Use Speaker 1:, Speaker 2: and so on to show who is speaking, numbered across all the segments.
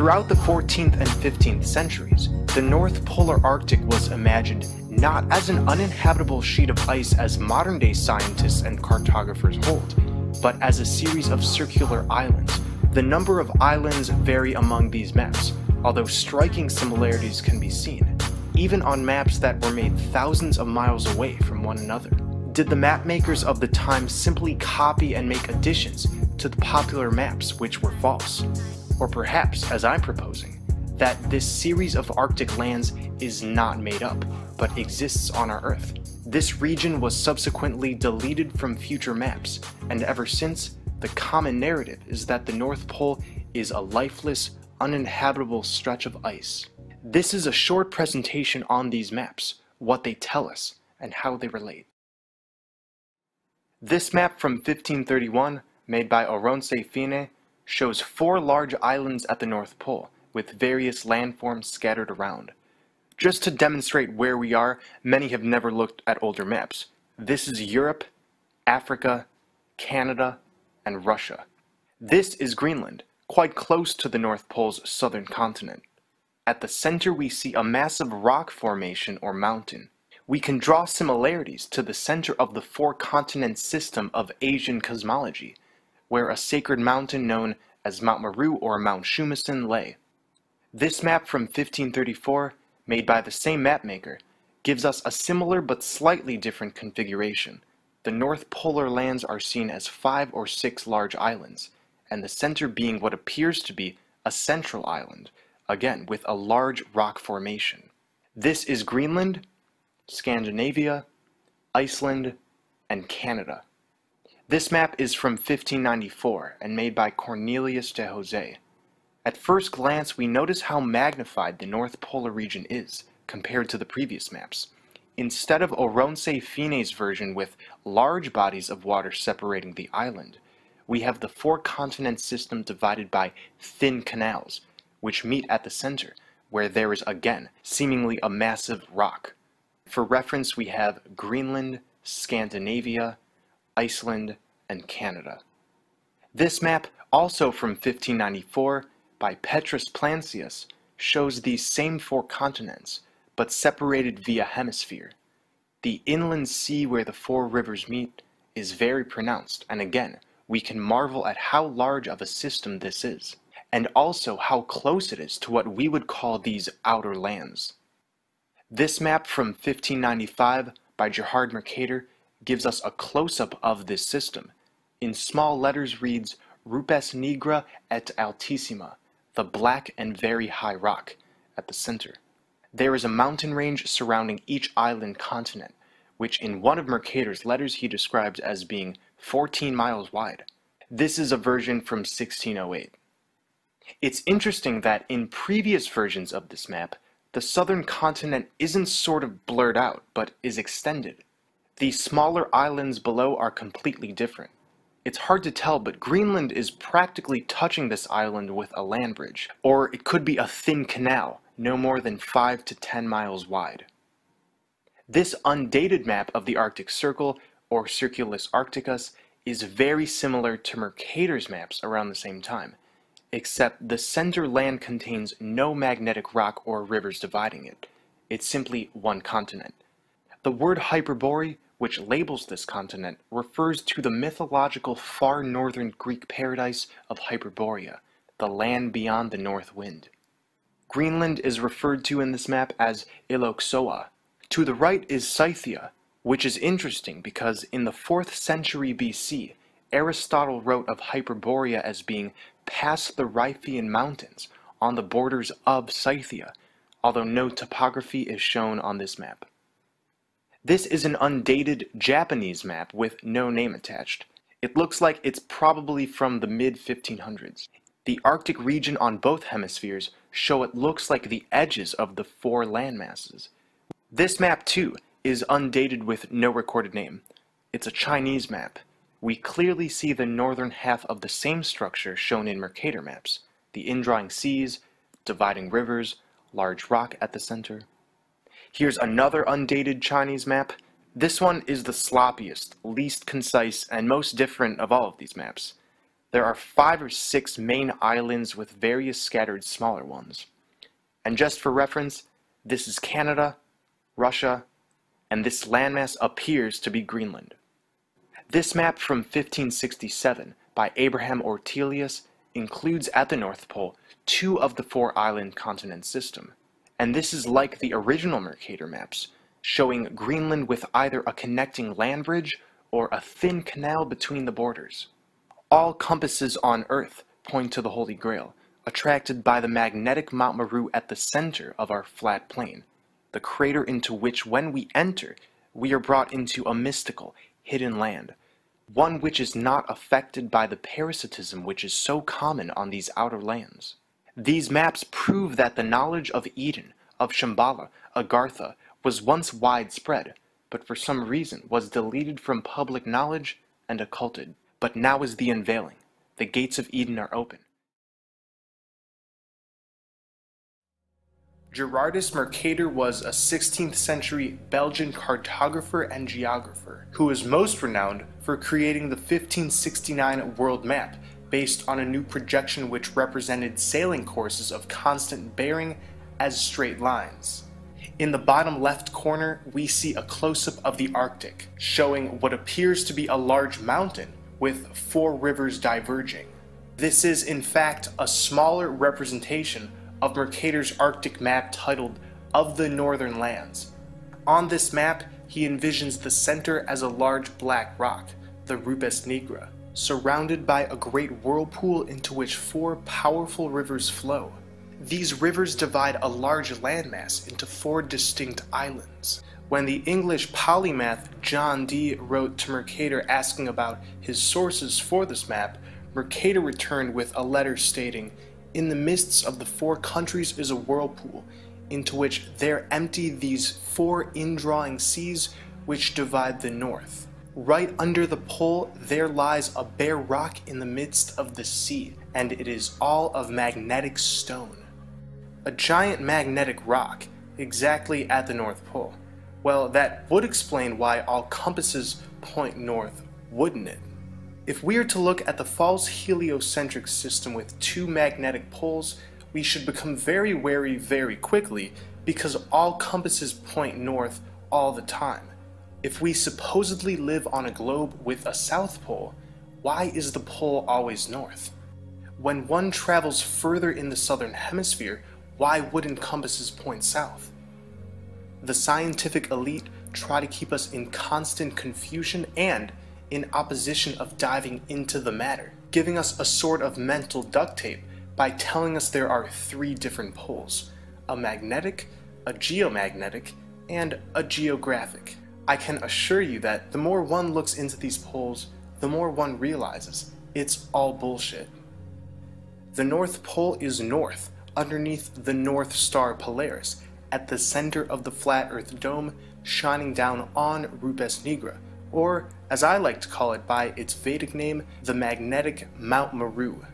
Speaker 1: Throughout the 14th and 15th centuries, the North Polar Arctic was imagined not as an uninhabitable sheet of ice as modern day scientists and cartographers hold, but as a series of circular islands. The number of islands vary among these maps, although striking similarities can be seen, even on maps that were made thousands of miles away from one another. Did the mapmakers of the time simply copy and make additions to the popular maps which were false? Or perhaps, as I'm proposing, that this series of Arctic lands is not made up, but exists on our Earth. This region was subsequently deleted from future maps, and ever since, the common narrative is that the North Pole is a lifeless, uninhabitable stretch of ice. This is a short presentation on these maps, what they tell us, and how they relate. This map from 1531, made by Oronce Fine, shows four large islands at the North Pole, with various landforms scattered around. Just to demonstrate where we are, many have never looked at older maps. This is Europe, Africa, Canada, and Russia. This is Greenland, quite close to the North Pole's southern continent. At the center we see a massive rock formation or mountain. We can draw similarities to the center of the four continent system of Asian cosmology, where a sacred mountain known as Mount Meru or Mount Shumisen lay. This map from 1534, made by the same mapmaker, gives us a similar but slightly different configuration. The North Polar lands are seen as five or six large islands, and the center being what appears to be a central island, again with a large rock formation. This is Greenland, Scandinavia, Iceland, and Canada. This map is from 1594 and made by Cornelius de Jode. At first glance we notice how magnified the North Polar region is compared to the previous maps. Instead of Oronce Fine's version with large bodies of water separating the island, we have the four continent system divided by thin canals, which meet at the center, where there is again seemingly a massive rock. For reference, we have Greenland, Scandinavia, Iceland, and Canada. This map, also from 1594, by Petrus Plancius, shows these same four continents, but separated via hemisphere. The inland sea where the four rivers meet is very pronounced, and again, we can marvel at how large of a system this is, and also how close it is to what we would call these outer lands. This map from 1595 by Gerhard Mercator gives us a close-up of this system. In small letters reads Rupes nigra et altissima, the black and very high rock, at the center. There is a mountain range surrounding each island continent, which in one of Mercator's letters he describes as being 14 miles wide. This is a version from 1608. It's interesting that in previous versions of this map, the southern continent isn't sort of blurred out, but is extended. These smaller islands below are completely different. It's hard to tell, but Greenland is practically touching this island with a land bridge, or it could be a thin canal, no more than 5 to 10 miles wide. This undated map of the Arctic Circle or Circulus Arcticus, is very similar to Mercator's maps around the same time, except the center land contains no magnetic rock or rivers dividing it. It's simply one continent. The word Hyperborea, which labels this continent, refers to the mythological far northern Greek paradise of Hyperborea, the land beyond the north wind. Greenland is referred to in this map as Iloksoa. To the right is Scythia, which is interesting because in the 4th century BC, Aristotle wrote of Hyperborea as being past the Riphean Mountains on the borders of Scythia, although no topography is shown on this map. This is an undated Japanese map with no name attached. It looks like it's probably from the mid-1500s. The Arctic region on both hemispheres show it looks like the edges of the four landmasses. This map, too, is undated with no recorded name. It's a Chinese map. We clearly see the northern half of the same structure shown in Mercator maps, the indrawing seas, dividing rivers, large rock at the center. Here's another undated Chinese map. This one is the sloppiest, least concise, and most different of all of these maps. there are five or six main islands with various scattered smaller ones. And just for reference, this is Canada, Russia, and this landmass appears to be Greenland. This map from 1567 by Abraham Ortelius includes at the North Pole two of the four island continent system, and this is like the original Mercator maps, showing Greenland with either a connecting land bridge or a thin canal between the borders. All compasses on Earth point to the Holy Grail, attracted by the magnetic Mount Meru at the center of our flat plane, the crater into which when we enter, we are brought into a mystical, hidden land, one which is not affected by the parasitism which is so common on these outer lands. These maps prove that the knowledge of Eden, of Shambhala, Agartha, was once widespread, but for some reason was deleted from public knowledge and occulted. But now is the unveiling. The gates of Eden are open. Gerardus Mercator was a 16th century Belgian cartographer and geographer who is most renowned for creating the 1569 world map based on a new projection which represented sailing courses of constant bearing as straight lines. In the bottom left corner, we see a close-up of the Arctic, showing what appears to be a large mountain with four rivers diverging. This is in fact a smaller representation of Mercator's Arctic map titled Of the Northern Lands. On this map, he envisions the center as a large black rock, the Rupes Nigra, surrounded by a great whirlpool into which four powerful rivers flow. These rivers divide a large landmass into four distinct islands. When the English polymath John Dee wrote to Mercator asking about his sources for this map, Mercator returned with a letter stating, in the midst of the four countries is a whirlpool, into which there empty these four indrawing seas which divide the north. Right under the pole there lies a bare rock in the midst of the sea, and it is all of magnetic stone. A giant magnetic rock, exactly at the North Pole. Well, that would explain why all compasses point north, wouldn't it? If we are to look at the false heliocentric system with two magnetic poles, we should become very wary very quickly because all compasses point north all the time. If we supposedly live on a globe with a south pole, why is the pole always north? When one travels further in the southern hemisphere, why wouldn't compasses point south? The scientific elite try to keep us in constant confusion and in opposition of diving into the matter, giving us a sort of mental duct tape by telling us there are three different poles a magnetic, a geomagnetic, and a geographic. I can assure you that the more one looks into these poles, the more one realizes it's all bullshit. The North Pole is north, underneath the North Star Polaris, at the center of the flat Earth dome, shining down on Rupes Nigra, or as I like to call it by its Vedic name, the magnetic Mount Meru.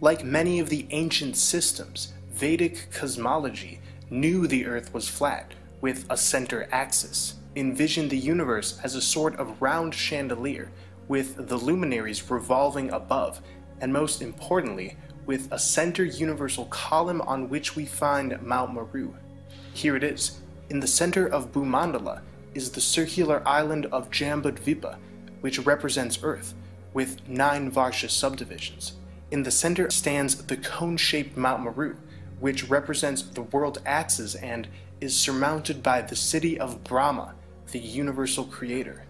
Speaker 1: Like many of the ancient systems, Vedic cosmology knew the Earth was flat, with a center axis, envisioned the universe as a sort of round chandelier, with the luminaries revolving above, and most importantly, with a center universal column on which we find Mount Meru. Here it is. In the center of Bhumandala, is the circular island of Jambudvipa, which represents Earth, with nine Varsha subdivisions. In the center stands the cone-shaped Mount Meru, which represents the world axis and is surmounted by the city of Brahma, the universal creator.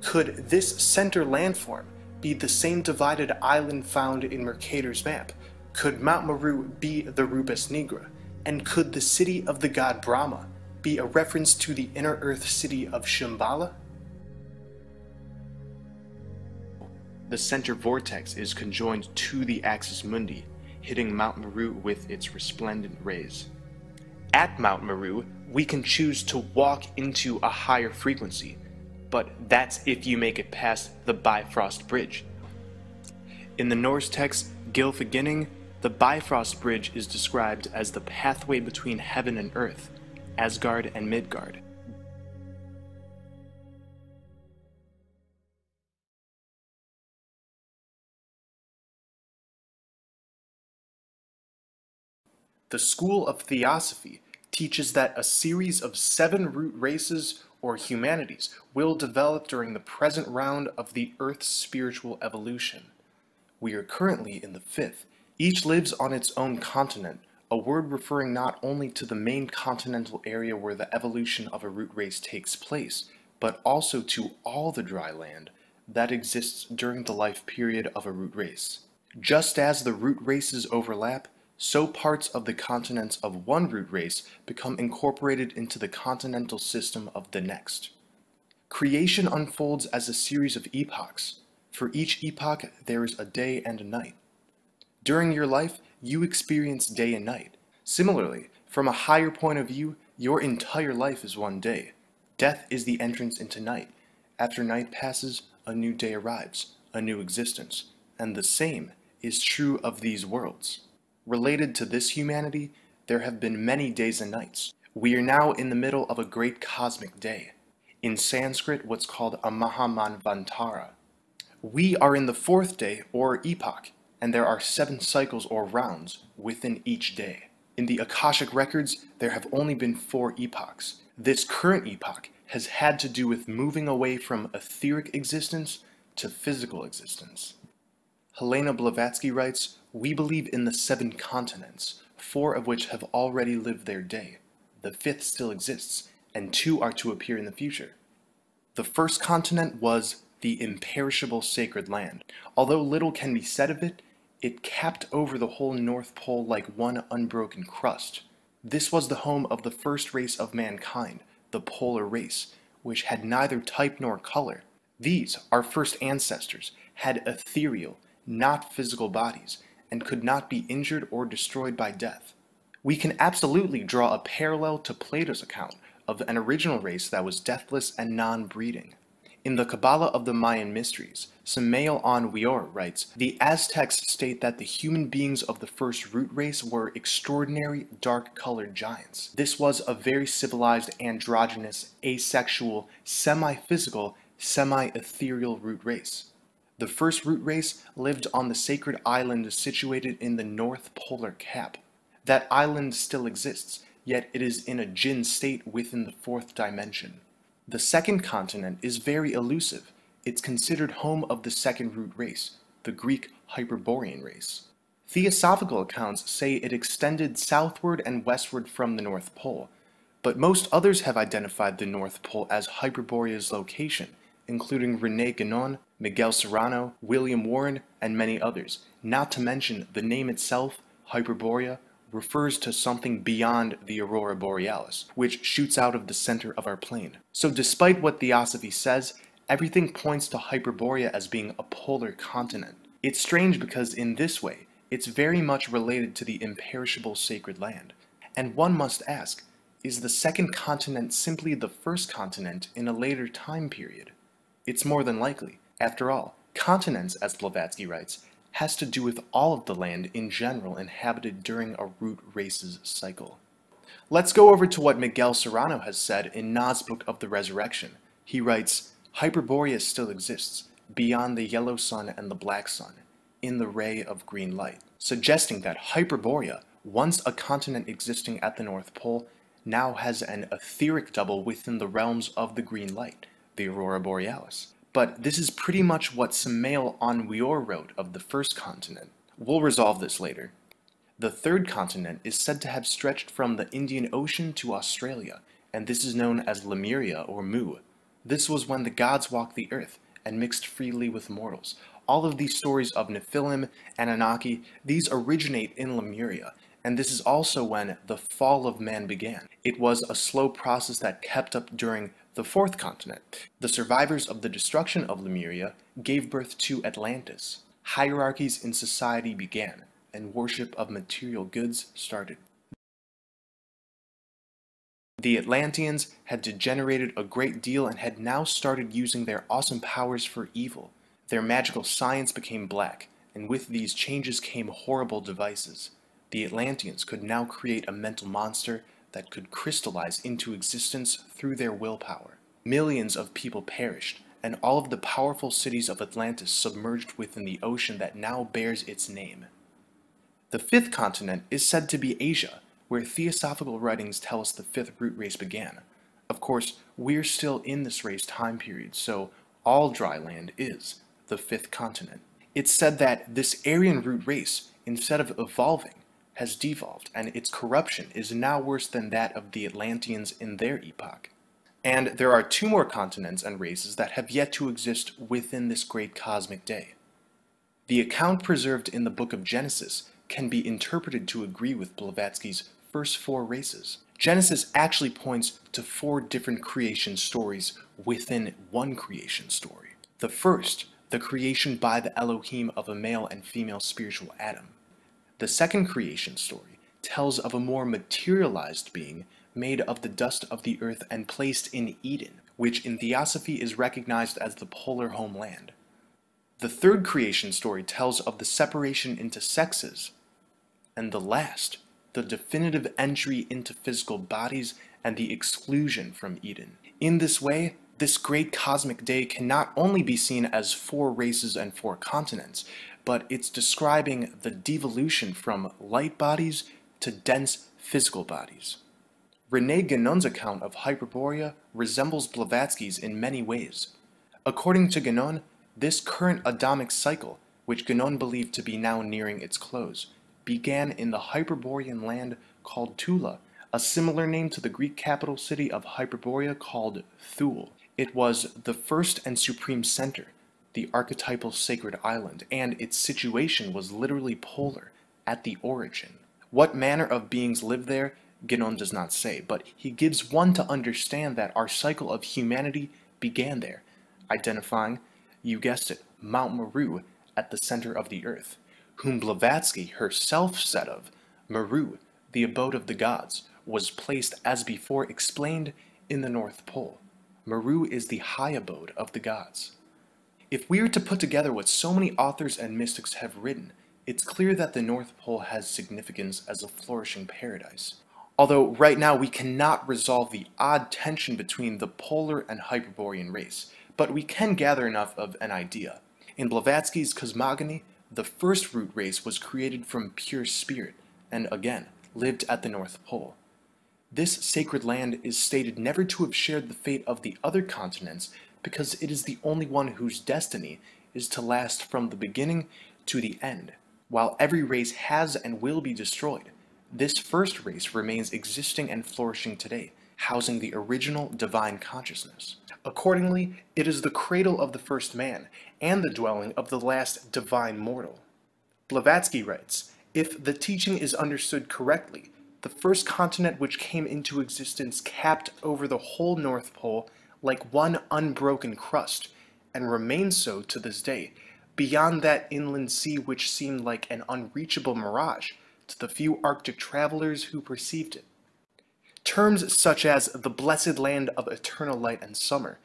Speaker 1: Could this center landform be the same divided island found in Mercator's map? Could Mount Meru be the Rupes Nigra? And could the city of the god Brahma be a reference to the inner earth city of Shambhala? The center vortex is conjoined to the axis mundi, hitting Mount Meru with its resplendent rays. At Mount Meru, we can choose to walk into a higher frequency, but that's if you make it past the Bifrost Bridge. In the Norse text Gylfaginning, the Bifrost Bridge is described as the pathway between heaven and earth, Asgard and Midgard. The school of theosophy teaches that a series of seven root races or humanities will develop during the present round of the Earth's spiritual evolution. We are currently in the fifth. Each lives on its own continent, a word referring not only to the main continental area where the evolution of a root race takes place, but also to all the dry land that exists during the life period of a root race. Just as the root races overlap, so parts of the continents of one root race become incorporated into the continental system of the next. Creation unfolds as a series of epochs. For each epoch, there is a day and a night. During your life, you experience day and night. Similarly, from a higher point of view, your entire life is one day. Death is the entrance into night. After night passes, a new day arrives, a new existence. And the same is true of these worlds. Related to this humanity, there have been many days and nights. We are now in the middle of a great cosmic day. In Sanskrit, what's called a Mahamanvantara. We are in the fourth day, or epoch, and there are seven cycles or rounds within each day. In the Akashic records, there have only been four epochs. This current epoch has had to do with moving away from etheric existence to physical existence. Helena Blavatsky writes, we believe in the seven continents, four of which have already lived their day. The fifth still exists, and two are to appear in the future. The first continent was the imperishable sacred land. Although little can be said of it, it capped over the whole North Pole like one unbroken crust. This was the home of the first race of mankind, the polar race, which had neither type nor color. These, our first ancestors, had ethereal, not physical bodies, and could not be injured or destroyed by death. We can absolutely draw a parallel to Plato's account of an original race that was deathless and non-breeding. In the Kabbalah of the Mayan Mysteries, Samael Aun Weor writes, The Aztecs state that the human beings of the first root race were extraordinary dark-colored giants. This was a very civilized, androgynous, asexual, semi-physical, semi-ethereal root race. The first root race lived on the sacred island situated in the North Polar Cap. That island still exists, yet it is in a jinn state within the fourth dimension. The second continent is very elusive. It's considered home of the second root race, the Greek Hyperborean race. Theosophical accounts say it extended southward and westward from the North Pole, but most others have identified the North Pole as Hyperborea's location, including Rene Guénon, Miguel Serrano, William Warren, and many others. Not to mention, the name itself, Hyperborea, refers to something beyond the aurora borealis, which shoots out of the center of our plane. So despite what Theosophy says, everything points to Hyperborea as being a polar continent. It's strange because in this way, it's very much related to the imperishable sacred land. And one must ask, is the second continent simply the first continent in a later time period? It's more than likely. After all, continents, as Blavatsky writes, has to do with all of the land in general inhabited during a root race's cycle. Let's go over to what Miguel Serrano has said in NOS Book of the Resurrection. He writes, Hyperborea still exists, beyond the yellow sun and the black sun, in the ray of green light, suggesting that Hyperborea, once a continent existing at the North Pole, now has an etheric double within the realms of the green light, the aurora borealis. But this is pretty much what Samael Aun Weor wrote of the first continent. We'll resolve this later. The third continent is said to have stretched from the Indian Ocean to Australia, and this is known as Lemuria or Mu. This was when the gods walked the earth and mixed freely with mortals. All of these stories of Nephilim, Anunnaki, these originate in Lemuria, and this is also when the fall of man began. It was a slow process that kept up during the fourth continent. The survivors of the destruction of Lemuria gave birth to Atlantis. Hierarchies in society began, and worship of material goods started. The Atlanteans had degenerated a great deal and had now started using their awesome powers for evil. Their magical science became black, and with these changes came horrible devices. The Atlanteans could now create a mental monster that could crystallize into existence through their willpower. Millions of people perished, and all of the powerful cities of Atlantis submerged within the ocean that now bears its name. The fifth continent is said to be Asia, where theosophical writings tell us the fifth root race began. Of course, we're still in this race time period, so all dry land is the fifth continent. It's said that this Aryan root race, instead of evolving, has devolved, and its corruption is now worse than that of the Atlanteans in their epoch. And there are two more continents and races that have yet to exist within this great cosmic day. The account preserved in the book of Genesis can be interpreted to agree with Blavatsky's first four races. Genesis actually points to four different creation stories within one creation story. The first, the creation by the Elohim of a male and female spiritual Adam. The second creation story tells of a more materialized being made of the dust of the earth and placed in Eden, which in Theosophy is recognized as the polar homeland. The third creation story tells of the separation into sexes, and the last, the definitive entry into physical bodies and the exclusion from Eden. In this way, this great cosmic day can not only be seen as four races and four continents, but it's describing the devolution from light bodies to dense physical bodies. Rene Guénon's account of Hyperborea resembles Blavatsky's in many ways. According to Guénon, this current Adamic cycle, which Guénon believed to be now nearing its close, began in the Hyperborean land called Tula, a similar name to the Greek capital city of Hyperborea called Thule. It was the first and supreme center, the archetypal sacred island, and its situation was literally polar at the origin. What manner of beings lived there, Guénon does not say, but he gives one to understand that our cycle of humanity began there, identifying you guessed it, Mount Meru at the center of the earth, whom Blavatsky herself said of, Meru, the abode of the gods, was placed as before explained in the North Pole. Meru is the high abode of the gods. If we are to put together what so many authors and mystics have written, it's clear that the North Pole has significance as a flourishing paradise. Although right now we cannot resolve the odd tension between the polar and Hyperborean race, but we can gather enough of an idea. In Blavatsky's cosmogony, the first root race was created from pure spirit, and again, lived at the North Pole. This sacred land is stated never to have shared the fate of the other continents because it is the only one whose destiny is to last from the beginning to the end. While every race has and will be destroyed, this first race remains existing and flourishing today, housing the original divine consciousness. Accordingly, it is the cradle of the first man, and the dwelling of the last divine mortal. Blavatsky writes, If the teaching is understood correctly, the first continent which came into existence capped over the whole North Pole like one unbroken crust, and remains so to this day, beyond that inland sea which seemed like an unreachable mirage to the few Arctic travelers who perceived it. Terms such as the blessed land of eternal light and summer,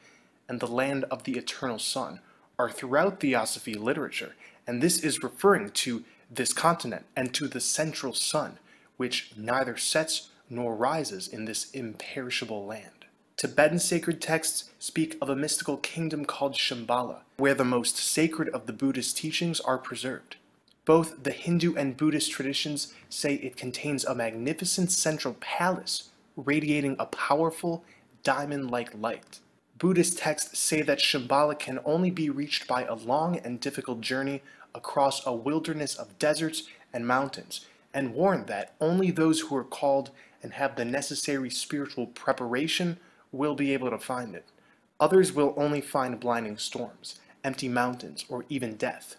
Speaker 1: and the land of the eternal sun, are throughout Theosophy literature, and this is referring to this continent and to the central sun, which neither sets nor rises in this imperishable land. Tibetan sacred texts speak of a mystical kingdom called Shambhala, where the most sacred of the Buddhist teachings are preserved. Both the Hindu and Buddhist traditions say it contains a magnificent central palace radiating a powerful, diamond-like light. Buddhist texts say that Shambhala can only be reached by a long and difficult journey across a wilderness of deserts and mountains, and warn that only those who are called and have the necessary spiritual preparation will be able to find it. Others will only find blinding storms, empty mountains, or even death.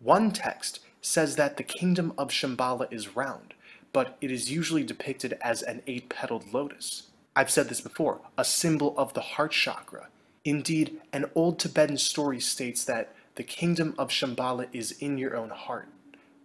Speaker 1: One text says that the kingdom of Shambhala is round, but it is usually depicted as an eight-petaled lotus. I've said this before, a symbol of the heart chakra. Indeed, an old Tibetan story states that the kingdom of Shambhala is in your own heart.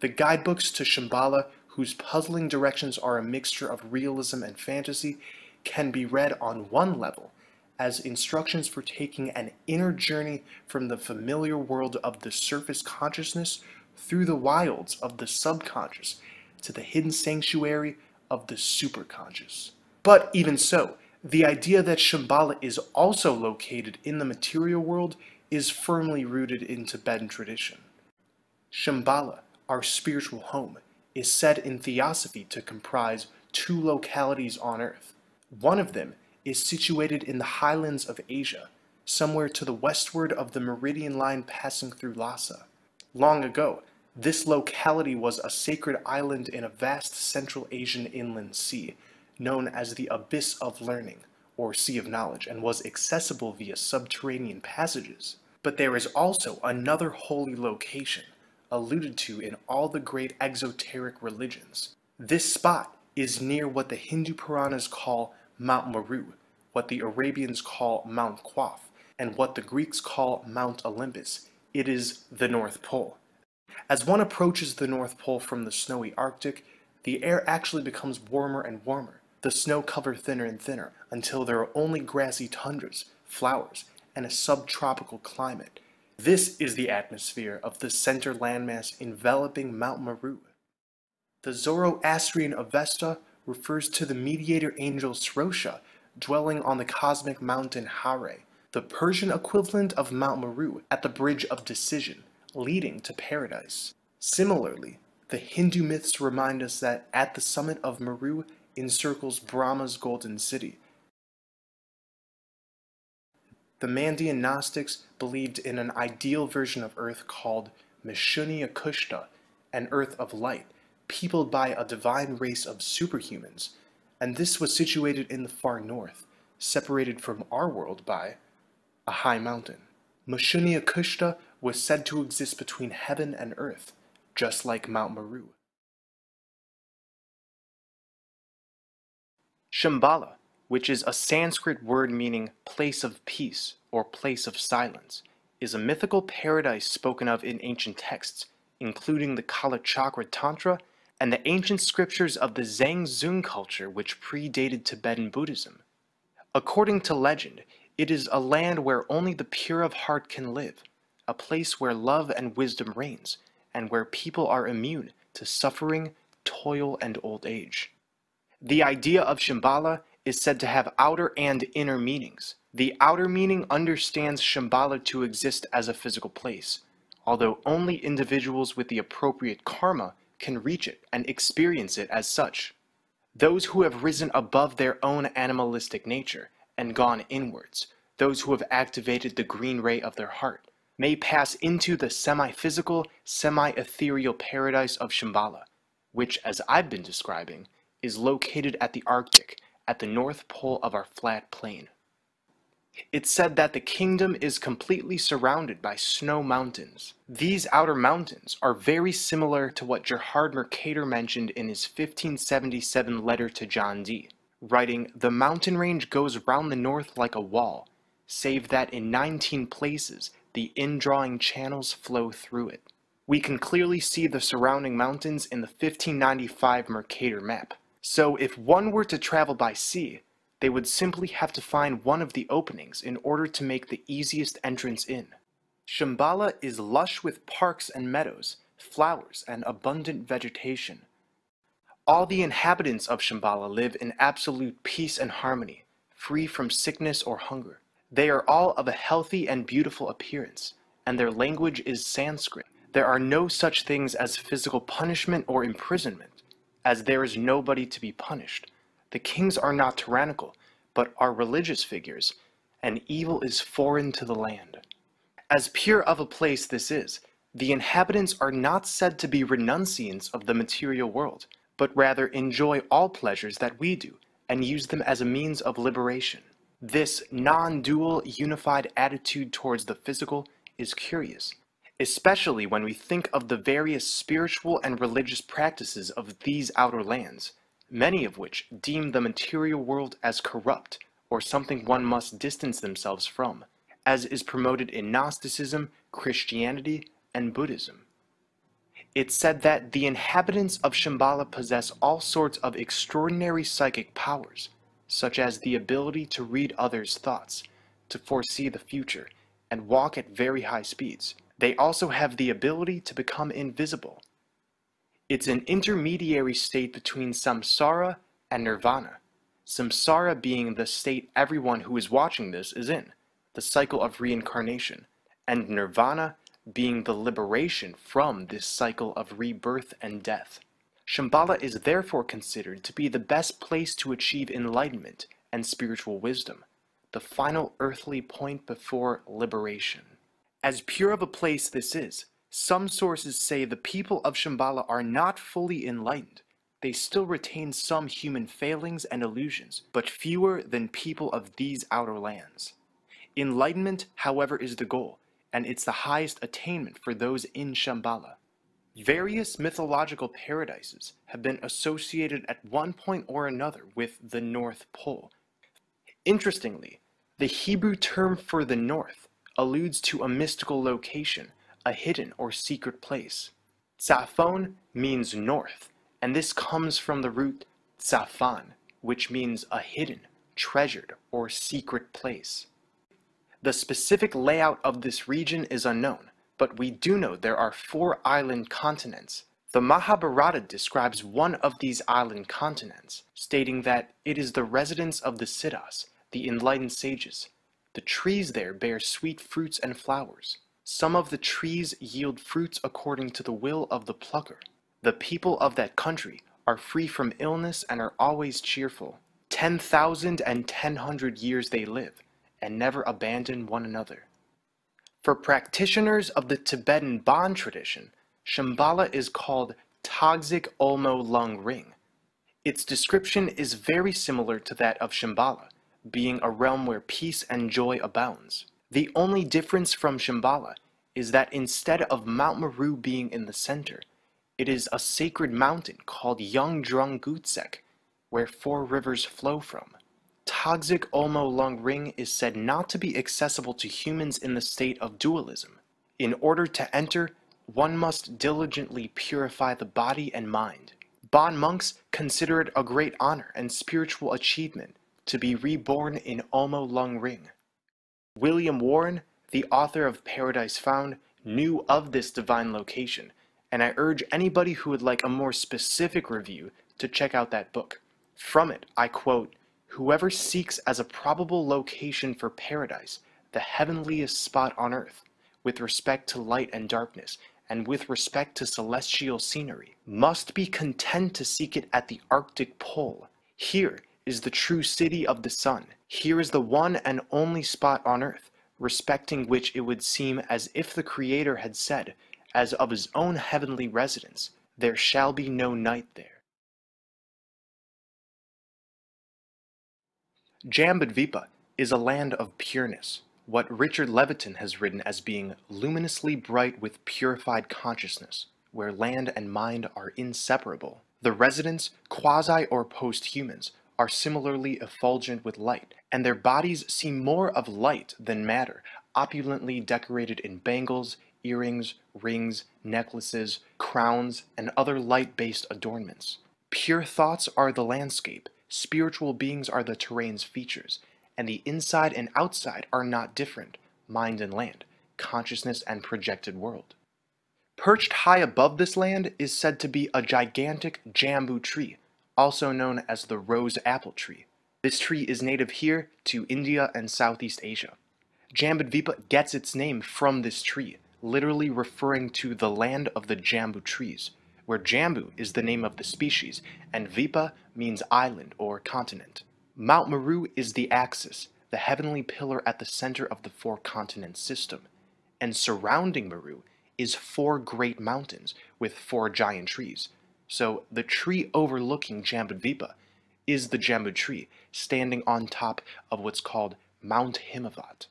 Speaker 1: The guidebooks to Shambhala, whose puzzling directions are a mixture of realism and fantasy, can be read on one level as instructions for taking an inner journey from the familiar world of the surface consciousness through the wilds of the subconscious to the hidden sanctuary of the superconscious. But even so, the idea that Shambhala is also located in the material world is firmly rooted in Tibetan tradition. Shambhala, our spiritual home, is said in Theosophy to comprise two localities on Earth. One of them is situated in the highlands of Asia, somewhere to the westward of the meridian line passing through Lhasa. Long ago, this locality was a sacred island in a vast Central Asian inland sea, known as the Abyss of Learning, or Sea of Knowledge, and was accessible via subterranean passages. But there is also another holy location, alluded to in all the great exoteric religions. This spot is near what the Hindu Puranas call Mount Meru, what the Arabians call Mount Qaf, and what the Greeks call Mount Olympus. It is the North Pole. As one approaches the North Pole from the snowy Arctic, the air actually becomes warmer and warmer, the snow cover thinner and thinner, until there are only grassy tundras, flowers, and a subtropical climate. This is the atmosphere of the center landmass enveloping Mount Meru. The Zoroastrian Avesta refers to the mediator angel Srosha dwelling on the cosmic mountain Hare, the Persian equivalent of Mount Meru at the Bridge of Decision, leading to paradise. Similarly, the Hindu myths remind us that at the summit of Meru encircles Brahma's golden city. The Mandean Gnostics believed in an ideal version of Earth called Mishunya Kushta, an Earth of light, peopled by a divine race of superhumans, and this was situated in the far north, separated from our world by a high mountain. Mishunya Kushta was said to exist between heaven and earth, just like Mount Meru. Shambhala, which is a Sanskrit word meaning place of peace or place of silence, is a mythical paradise spoken of in ancient texts, including the Kalachakra Tantra and the ancient scriptures of the Zhang culture which predated Tibetan Buddhism. According to legend, it is a land where only the pure of heart can live, a place where love and wisdom reigns, and where people are immune to suffering, toil, and old age. The idea of Shambhala is said to have outer and inner meanings. The outer meaning understands Shambhala to exist as a physical place, although only individuals with the appropriate karma can reach it and experience it as such. Those who have risen above their own animalistic nature and gone inwards, those who have activated the green ray of their heart, may pass into the semi-physical, semi-ethereal paradise of Shambhala, which, as I've been describing, is located at the Arctic, at the north pole of our flat plain. It's said that the kingdom is completely surrounded by snow mountains. These outer mountains are very similar to what Gerhard Mercator mentioned in his 1577 letter to John Dee, writing, The mountain range goes round the north like a wall, save that in 19 places the indrawing channels flow through it. We can clearly see the surrounding mountains in the 1595 Mercator map. So if one were to travel by sea, they would simply have to find one of the openings in order to make the easiest entrance in. Shambhala is lush with parks and meadows, flowers, and abundant vegetation. All the inhabitants of Shambhala live in absolute peace and harmony, free from sickness or hunger. They are all of a healthy and beautiful appearance, and their language is Sanskrit. There are no such things as physical punishment or imprisonment, as there is nobody to be punished. The kings are not tyrannical, but are religious figures, and evil is foreign to the land. As pure of a place this is, the inhabitants are not said to be renunciants of the material world, but rather enjoy all pleasures that we do, and use them as a means of liberation. This non-dual, unified attitude towards the physical is curious, especially when we think of the various spiritual and religious practices of these outer lands, many of which deem the material world as corrupt or something one must distance themselves from, as is promoted in Gnosticism, Christianity, and Buddhism. It's said that the inhabitants of Shambhala possess all sorts of extraordinary psychic powers, such as the ability to read others' thoughts, to foresee the future, and walk at very high speeds. They also have the ability to become invisible, it's an intermediary state between samsara and nirvana. Samsara being the state everyone who is watching this is in, the cycle of reincarnation, and nirvana being the liberation from this cycle of rebirth and death. Shambhala is therefore considered to be the best place to achieve enlightenment and spiritual wisdom, the final earthly point before liberation. As pure of a place this is, some sources say the people of Shambhala are not fully enlightened. They still retain some human failings and illusions, but fewer than people of these outer lands. Enlightenment, however, is the goal, and it's the highest attainment for those in Shambhala. Various mythological paradises have been associated at one point or another with the North Pole. Interestingly, the Hebrew term for the North alludes to a mystical location, a hidden or secret place. Tsaphon means north, and this comes from the root tsaphan, which means a hidden, treasured, or secret place. The specific layout of this region is unknown, but we do know there are four island continents. The Mahabharata describes one of these island continents, stating that it is the residence of the Siddhas, the enlightened sages. The trees there bear sweet fruits and flowers. Some of the trees yield fruits according to the will of the plucker. The people of that country are free from illness and are always cheerful. Ten thousand and ten hundred years they live, and never abandon one another. For practitioners of the Tibetan Bon tradition, Shambhala is called Tagzik Olmo Lung Ring. Its description is very similar to that of Shambhala, being a realm where peace and joy abounds. The only difference from Shambhala is that instead of Mount Meru being in the center, it is a sacred mountain called Yung Drung Gutsek, where four rivers flow from. Tagzik Olmo Lung Ring is said not to be accessible to humans in the state of dualism. In order to enter, one must diligently purify the body and mind. Bon monks consider it a great honor and spiritual achievement to be reborn in Olmo Lung Ring. William Warren, the author of Paradise Found, knew of this divine location, and I urge anybody who would like a more specific review to check out that book. From it, I quote, Whoever seeks as a probable location for paradise, the heavenliest spot on earth, with respect to light and darkness, and with respect to celestial scenery, must be content to seek it at the Arctic Pole. Here is the true city of the sun. Here is the one and only spot on earth, respecting which it would seem as if the Creator had said, as of his own heavenly residence, there shall be no night there. Jambudvipa is a land of pureness, what Richard Leviton has written as being luminously bright with purified consciousness, where land and mind are inseparable. The residents, quasi or post-humans, are similarly effulgent with light, and their bodies seem more of light than matter, opulently decorated in bangles, earrings, rings, necklaces, crowns, and other light-based adornments. Pure thoughts are the landscape, spiritual beings are the terrain's features, and the inside and outside are not different, mind and land, consciousness and projected world. Perched high above this land is said to be a gigantic jambu tree, also known as the rose apple tree. This tree is native here to India and Southeast Asia. Jambudvipa gets its name from this tree, literally referring to the land of the jambu trees, where Jambu is the name of the species, and Vipa means island or continent. Mount Meru is the axis, the heavenly pillar at the center of the four continent system, and surrounding Meru is four great mountains with four giant trees. So the tree overlooking Jambudvipa is the Jambu tree, standing on top of what's called Mount Himavat.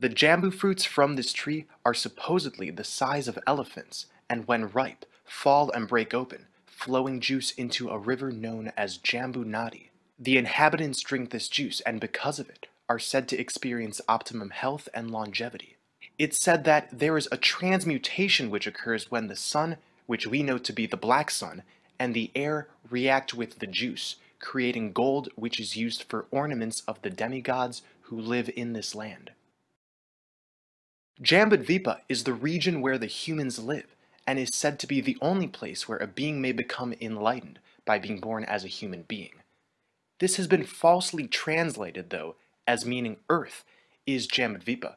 Speaker 1: The jambu fruits from this tree are supposedly the size of elephants, and when ripe, fall and break open, flowing juice into a river known as Jambu Nadi. The inhabitants drink this juice and because of it are said to experience optimum health and longevity. It's said that there is a transmutation which occurs when the sun, which we know to be the black sun, and the air react with the juice, creating gold which is used for ornaments of the demigods who live in this land. Jambudvipa is the region where the humans live, and is said to be the only place where a being may become enlightened by being born as a human being. This has been falsely translated, though, as meaning Earth is Jambudvipa.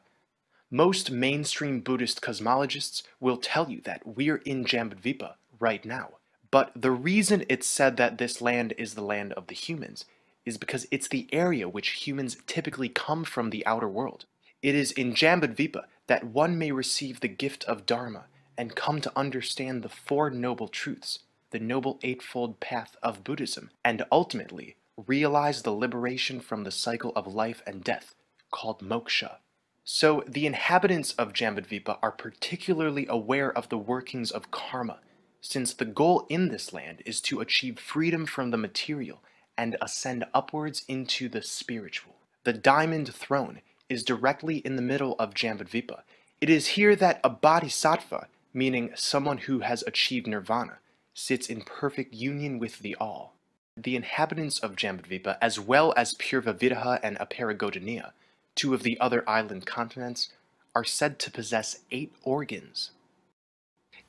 Speaker 1: Most mainstream Buddhist cosmologists will tell you that we're in Jambudvipa right now, But the reason it's said that this land is the land of the humans is because it's the area which humans typically come from the outer world. It is in Jambudvipa that one may receive the gift of Dharma and come to understand the Four Noble Truths, the Noble Eightfold Path of Buddhism, and ultimately realize the liberation from the cycle of life and death called moksha. So the inhabitants of Jambudvipa are particularly aware of the workings of karma, since the goal in this land is to achieve freedom from the material and ascend upwards into the spiritual. The diamond throne is directly in the middle of Jambudvipa. It is here that a bodhisattva, meaning someone who has achieved nirvana, sits in perfect union with the all. The inhabitants of Jambudvipa, as well as Purva Videha and Aparagodaniya, two of the other island continents, are said to possess eight organs.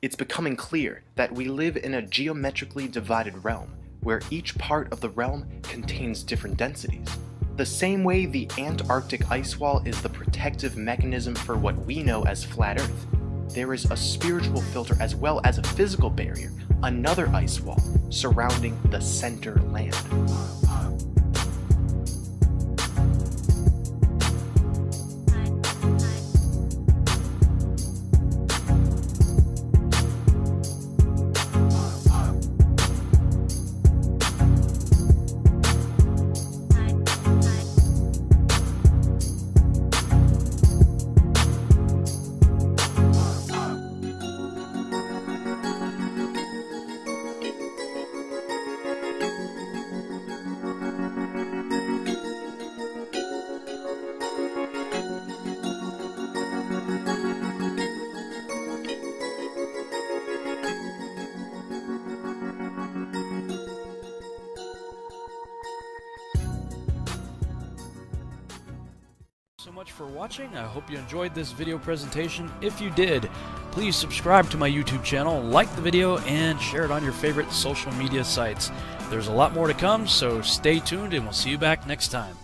Speaker 1: It's becoming clear that we live in a geometrically divided realm, where each part of the realm contains different densities. The same way the Antarctic ice wall is the protective mechanism for what we know as flat Earth, there is a spiritual filter as well as a physical barrier, another ice wall, surrounding the center land.
Speaker 2: Watching. I hope you enjoyed this video presentation. If you did, please subscribe to my YouTube channel, like the video, and share it on your favorite social media sites. There's a lot more to come, so stay tuned and we'll see you back next time.